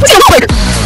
Let's go, Spider!